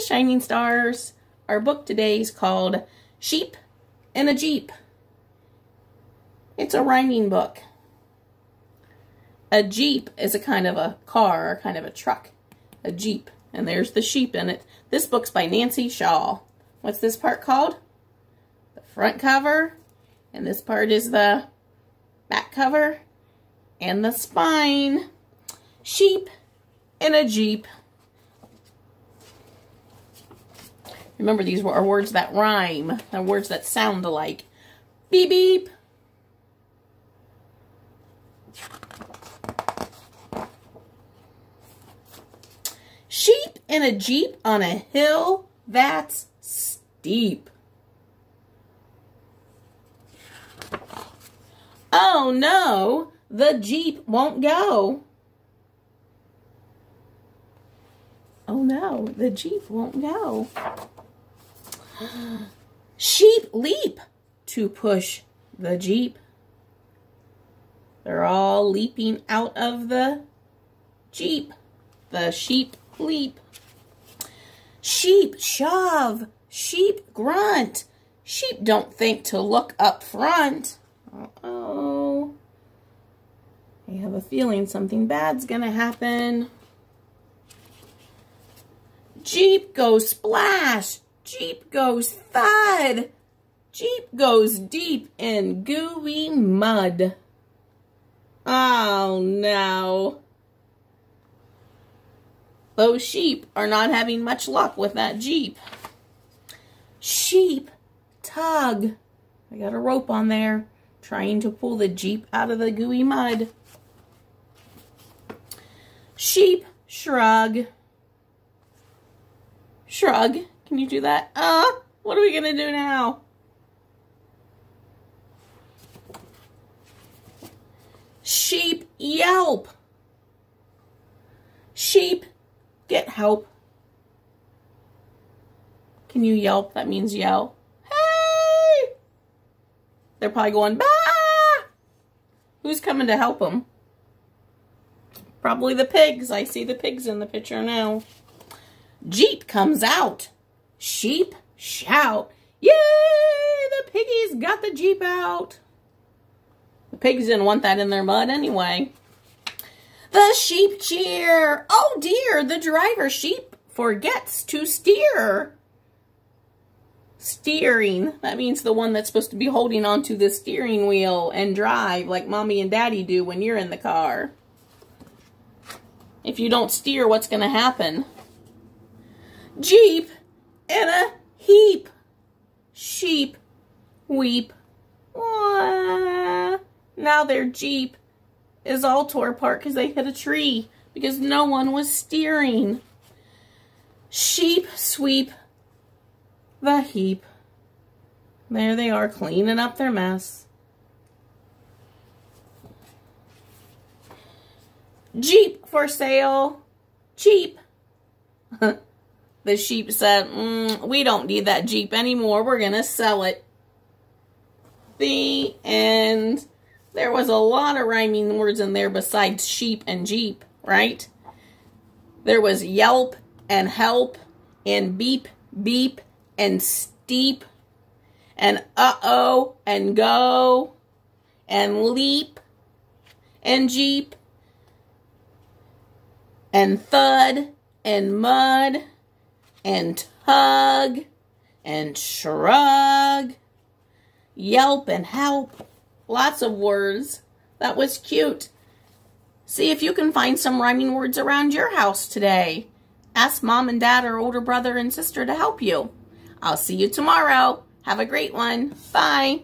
Shining Stars. Our book today is called Sheep in a Jeep. It's a rhyming book. A Jeep is a kind of a car, or kind of a truck. A Jeep. And there's the sheep in it. This book's by Nancy Shaw. What's this part called? The front cover. And this part is the back cover and the spine. Sheep in a Jeep. Remember, these are words that rhyme. They're words that sound alike. Beep, beep. Sheep in a Jeep on a hill that's steep. Oh no, the Jeep won't go. Oh no, the Jeep won't go. Sheep leap to push the Jeep. They're all leaping out of the Jeep. The sheep leap. Sheep shove. Sheep grunt. Sheep don't think to look up front. Uh-oh. I have a feeling something bad's gonna happen. Jeep goes splash. Jeep goes thud. Jeep goes deep in gooey mud. Oh no. Those sheep are not having much luck with that Jeep. Sheep tug. I got a rope on there trying to pull the Jeep out of the gooey mud. Sheep shrug. Shrug. Can you do that? Uh, what are we going to do now? Sheep yelp. Sheep get help. Can you yelp? That means yell. Hey! They're probably going, bah! Who's coming to help them? Probably the pigs. I see the pigs in the picture now. Jeep comes out. Sheep shout. Yay! The piggies got the Jeep out. The pigs didn't want that in their mud anyway. The sheep cheer. Oh dear, the driver sheep forgets to steer. Steering. That means the one that's supposed to be holding onto the steering wheel and drive like mommy and daddy do when you're in the car. If you don't steer, what's going to happen? Jeep in a heap. Sheep weep. Now their Jeep is all tore apart because they hit a tree because no one was steering. Sheep sweep the heap. There they are cleaning up their mess. Jeep for sale. Cheap. The sheep said, mm, we don't need that Jeep anymore. We're going to sell it. The end. There was a lot of rhyming words in there besides sheep and Jeep, right? There was yelp and help and beep, beep and steep and uh-oh and go and leap and Jeep and thud and mud and tug and shrug, yelp and help. Lots of words. That was cute. See if you can find some rhyming words around your house today. Ask mom and dad or older brother and sister to help you. I'll see you tomorrow. Have a great one. Bye.